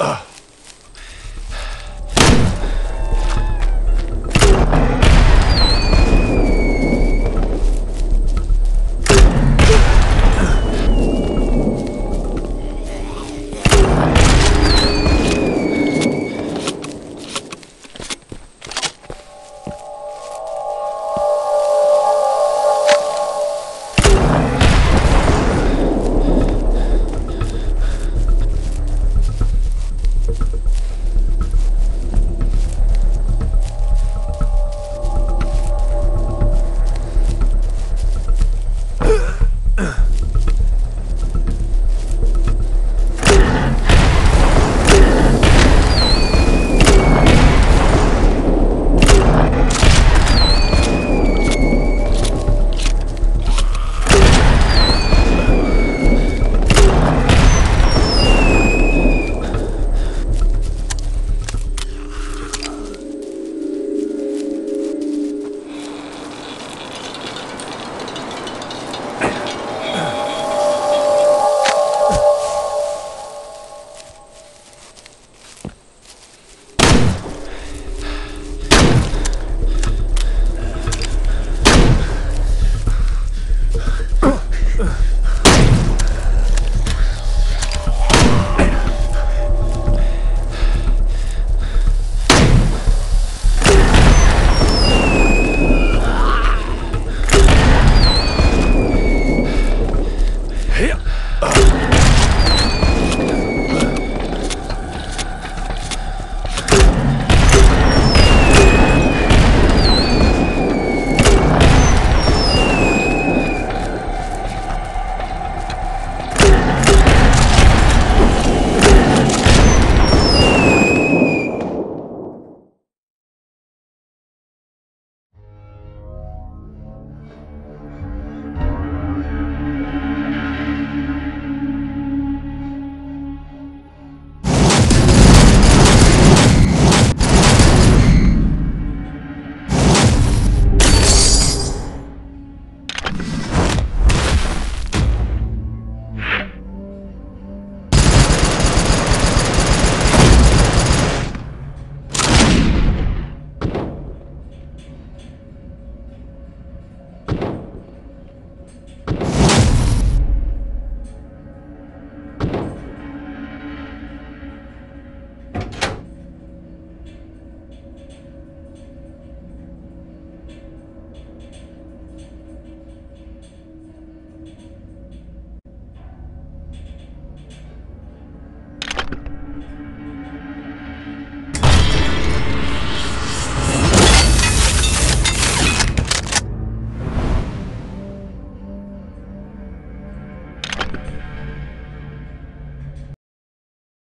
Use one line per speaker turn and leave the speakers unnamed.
Ugh.